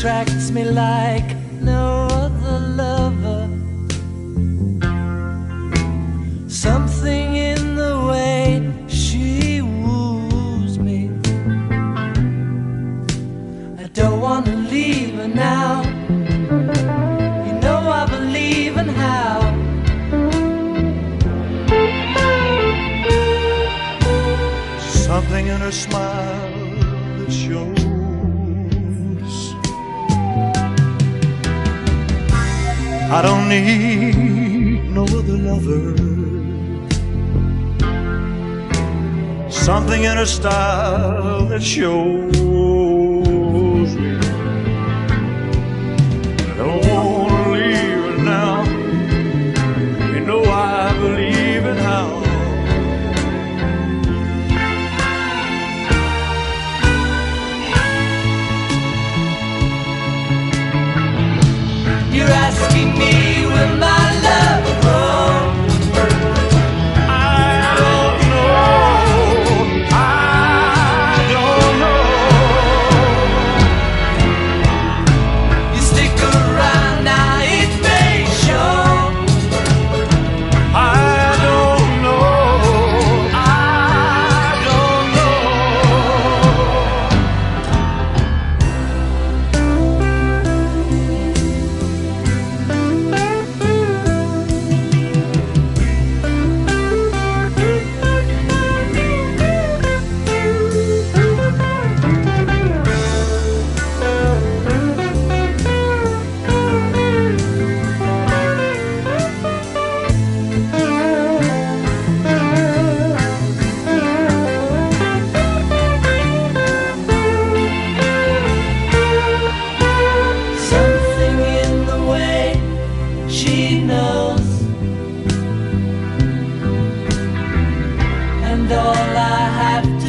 treats me like no other lover. Something in the way she woos me. I don't want to leave her now. You know I believe in how. Something in her smile that shows I don't need no other lover. Something in her style that shows me knows. And all I have